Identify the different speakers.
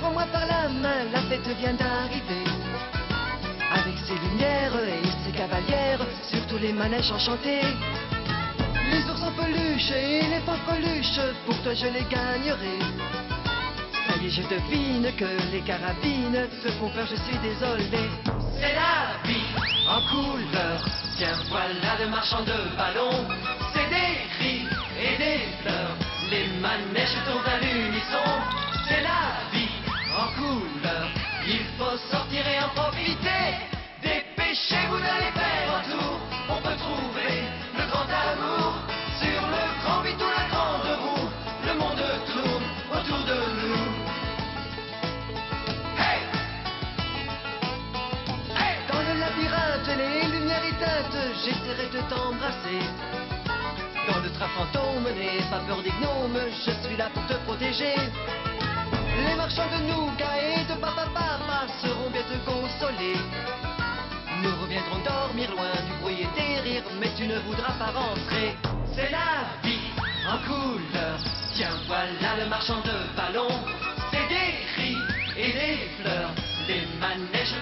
Speaker 1: Prends-moi par la main, la fête vient d'arriver. Avec ses lumières et ses cavalières, sur tous les manèges enchantés. Les ours en peluche et les faux coluches, pour toi je les gagnerai. Ça y est, je devine que les carabines te font peur, je suis désolé. C'est la vie en couleur. Tiens, voilà le marchand de ballons. Faut sortir et en profiter. Dépêchez-vous d'aller faire un tour. On peut trouver le grand amour sur le grand vide ou la grande roue. Le monde tourne autour de nous. Hey! Hey! Dans le labyrinthe, les lumières éteintes, j'essaierai de t'embrasser. Dans le train fantôme, n'aie pas peur des gnomes, je suis là pour te protéger. Les marchands Nous reviendrons dormir loin du bruit et des rires, mais tu ne voudras pas rentrer. C'est la vie en couleur. Tiens, voilà le marchand de ballons. C'est des cris et des fleurs. Les manèges.